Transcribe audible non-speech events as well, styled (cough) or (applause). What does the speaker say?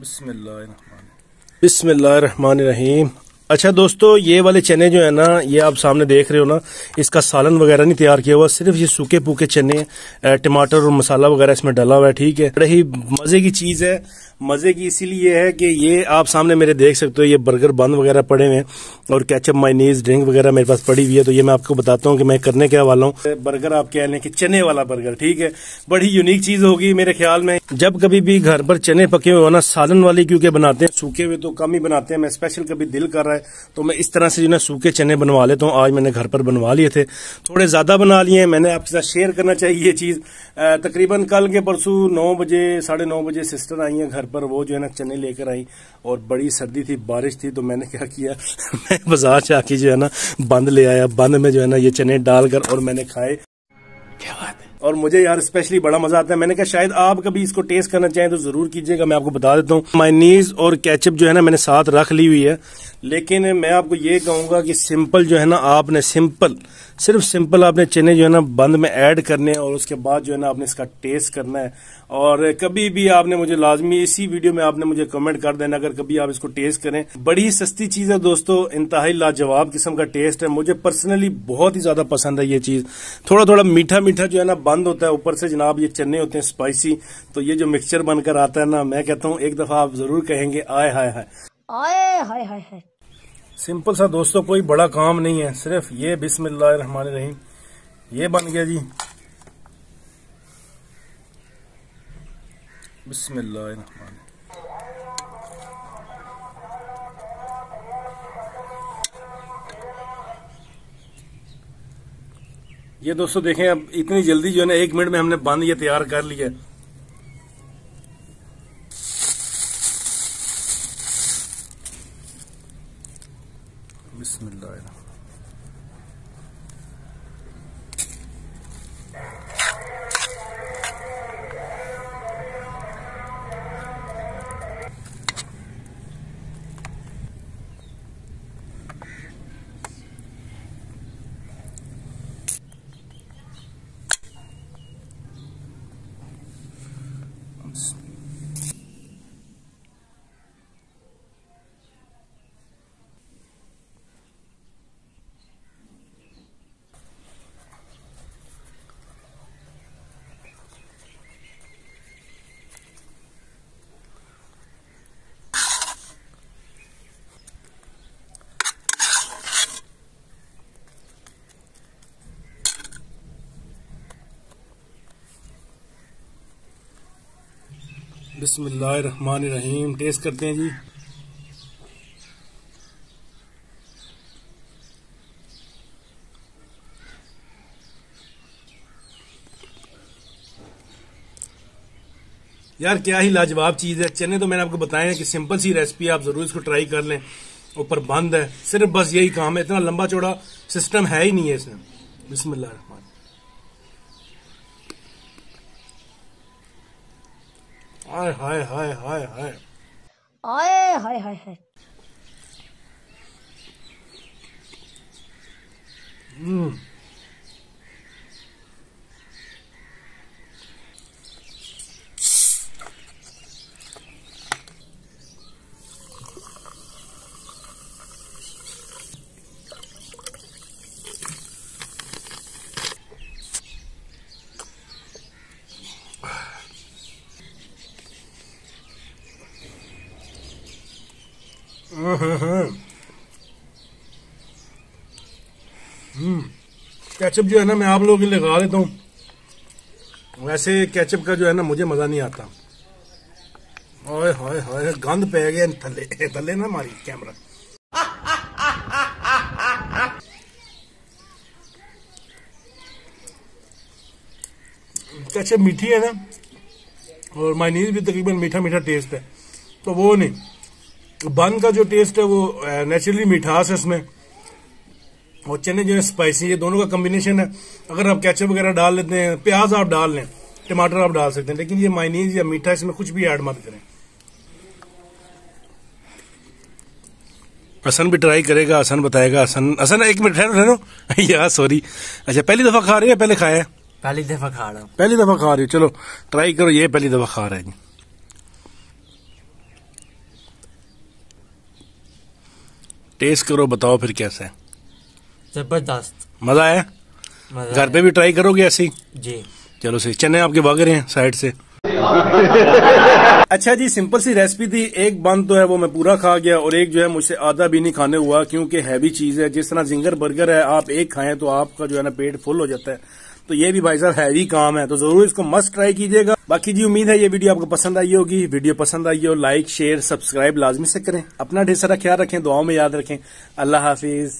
बिस्मिल्लाहिर्रहमानिर्रहीम। अच्छा दोस्तों, ये वाले चने जो है ना, ये आप सामने देख रहे हो ना, इसका सालन वगैरह नहीं तैयार किया हुआ, सिर्फ़ ये सूखे पूखे चने टमाटर और मसाला वगैरह इसमें डाला हुआ है, ठीक है। बड़े ही मज़े की चीज़ है, मज़े की इसीलिए है कि ये आप सामने मेरे देख सकते हो, ये बर्गर बंद वगैरह पड़े हुए और कैचअप माइनीज ड्रिंक वगैरह मेरे पास पड़ी हुई है तो ये मैं आपको बताता हूँ कि मैं करने क्या वाला हूँ। बर्गर आप कह लें कि चने वाला बर्गर, ठीक है। बड़ी यूनिक चीज़ होगी मेरे ख्याल में। जब कभी भी घर पर चने पके हुए हो ना, सालन वाले क्योंकि बनाते हैं, सूखे हुए तो कम ही बनाते हैं, मैं स्पेशल कभी दिल कर रहा है। तो मैं इस तरह से जो ना सूखे चने बनवा लेता हूँ। आज मैंने घर पर बनवा लिए थे। थोड़े ज़्यादा बना लिए मैंने आपके साथ शेयर करना चाहिए ये चीज़। तकरीबन कल के परसों नौ बजे, साढ़े नौ बजे सिस्टर आई है घर पर। वो जो है ना चने लेकर आई और बड़ी सर्दी थी, बारिश थी तो मैंने क्या किया? (laughs) मैं बाज़ार से आके जो है ना बंद ले आया। बंद में जो है ना ये चने डालकर और मैंने खाए। क्या बात है? और मुझे यार स्पेशली बड़ा मज़ा आता है। मैंने कहा, शायद आप कभी इसको टेस्ट करना चाहें तो ज़रूर कीजिएगा, मैं आपको बता देता हूँ। माइनीज और कैचअप जो है ना, मैंने साथ रख ली हुई है। लेकिन मैं आपको ये कहूँगा कि सिंपल जो है ना, आपने सिंपल सिर्फ़ सिंपल आपने चने जो है ना, बंद में ऐड करने और उसके बाद जो है ना, आपने इसका टेस्ट करना है। और कभी भी आपने मुझे लाजमी, इसी वीडियो में आपने मुझे कमेंट कर देना, अगर कभी आप इसको टेस्ट करें। बड़ी सस्ती चीज़ है दोस्तों, इंतहाई लाजवाब किस्म का टेस्ट है। मुझे पर्सनली बहुत ही ज़्यादा पसंद है ये चीज़। थोड़ा थोड़ा मीठा मीठा जो है ना बंद होता है ऊपर से जनाब ये चने होते हैं स्पाइसी तो ये जो मिक्सचर बनकर आता है ना मैं कहता हूँ एक दफ़ा आप ज़रूर कहेंगे आय हाय हाय। आय हाय हाय हाय। सिंपल सा दोस्तों कोई बड़ा काम नहीं है सिर्फ़ ये बिस्मिल्लाहिर्रहमानिर्रहीम ये बन गया जी। बिस्मिल्लाहिर्रहमान ये दोस्तों देखें, अब इतनी जल्दी जो है ना, एक मिनट में हमने बंद ये तैयार कर लिया। बिस्मिल्लाह। बिस्मिल्लाहिर्रहमानिर्रहीम। टेस्ट करते हैं जी। यार, क्या ही लाजवाब चीज़ है। चने तो मैंने आपको बताया कि सिंपल सी रेसिपी आप ज़रूर इसको ट्राई कर लें। ऊपर बंद है। सिर्फ़ बस यही काम है। इतना लंबा चौड़ा सिस्टम है ही नहीं है इसमें। बिस्मिल्लाह। हाय हाय हाय हाय हाय आए हाय हाय हाय हम्म कैचअप जो है ना मैं आप लोगों के लिए लगा लेता हूँ। वैसे कैचअप का जो है ना मुझे मज़ा नहीं आता। हाय हाय हाय गंद पै गया थले थले ना मारी कैमरा कैचअप मीठी है ना? और माइनीज भी तकरीबन मीठा मीठा टेस्ट है। तो वो नहीं। बन का जो टेस्ट है वो नेचुरली मिठास है इसमें। और चने जो है स्पाइसी ये दोनों का कॉम्बिनेशन है। अगर आप कैचअप वगैरह डाल लेते हैं प्याज आप डाल लें टमाटर आप डाल सकते हैं लेकिन ये माइनीज या मीठा इसमें कुछ भी ऐड मत करें। हसन भी ट्राई करेगा हसन बताएगा हसन हसन एक मिनट ठहरो ठहरो। (laughs) यार सॉरी अच्छा पहली दफ़ा खा रही है पहले खाया है? पहली दफ़ा खा रहा हूँ। पहली दफ़ा खा रही हो चलो ट्राई करो ये पहली दफ़ा खा रहे हैं। टेस्ट करो बताओ फिर कैसा है। ज़बरदस्त। मज़ा आया? घर पे भी ट्राई करोगे ऐसे ही? जी। चलो सही चने आपके भाग रहे हैं साइड से। (laughs) अच्छा जी सिंपल सी रेसिपी थी। एक बंद तो है वो मैं पूरा खा गया और एक जो है मुझसे आधा भी नहीं खाने हुआ क्योंकि हैवी चीज़ है। जिस तरह जिंगर बर्गर है आप एक खाएँ तो आपका जो है ना पेट फुल हो जाता है। तो ये भी भाई साहब हैवी काम है तो ज़रूर इसको मस्त ट्राई कीजिएगा। बाकी जी, उम्मीद है ये वीडियो आपको पसंद आई होगी। वीडियो पसंद आई हो लाइक शेयर सब्सक्राइब लाजमी से करें। अपना ढेर सारा ख्याल रखें, दुआओं में याद रखें। अल्लाह हाफिज।